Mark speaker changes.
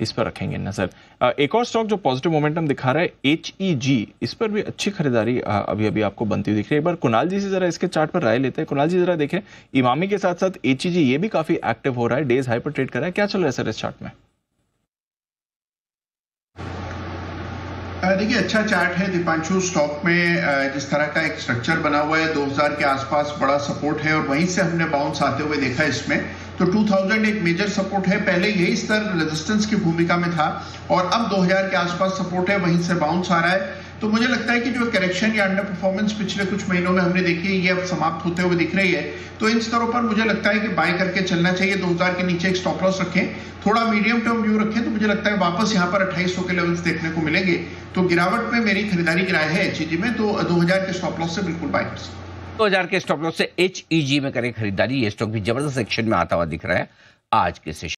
Speaker 1: इस पर रखेंगे नज़र। एक और स्टॉक जो पॉजिटिव मोमेंटम दिखा रहा है एच ई जी इस पर भी अच्छी खरीदारी अभी अभी आपको बनती हुई दिख रही है। एक बार कुणाल जी से जरा इसके चार्ट पर राय लेते हैं। कुणाल जी जरा देखें इमामी के साथ साथ एच ई जी ये भी काफ़ी एक्टिव हो रहा है डेज़ हाई पर ट्रेड कर रहा है। क्या चल रहा है सर इस चार्ट में?
Speaker 2: देखिए अच्छा चार्ट है दीपांशु स्टॉक में जिस तरह का एक स्ट्रक्चर बना हुआ है 2000 के आसपास बड़ा सपोर्ट है और वहीं से हमने बाउंस आते हुए देखा इसमें। तो 2000 एक मेजर सपोर्ट है। पहले यही स्तर रेजिस्टेंस की भूमिका में था और अब 2000 के आसपास सपोर्ट है, वहीं से बाउंस आ रहा है। तो मुझे लगता है कि जो करेक्शन या अंडर परफॉर्मेंस पिछले कुछ महीनों में हमने देखी है, ये अब समाप्त होते हुए दिख रही है। तो इन स्तरों पर मुझे लगता है कि बाय करके चलना चाहिए 2000 के नीचे एक स्टॉप लॉस रखें। थोड़ा मीडियम टर्म व्यू रखें तो मुझे लगता है वापस यहाँ पर अट्ठाईस के लेवल्स देखने को मिलेंगे। तो गिरावट में मेरी खरीदारी की राय है एचईजी में तो 2000 के स्टॉप लॉस से बिल्कुल बाय कर सकते।
Speaker 3: 2000 के स्टॉप लॉस से एच में करें खरीदारी, ये स्टॉक भी ज़बरदस्त एक्शन में आता हुआ दिख रहा है आज के सेशन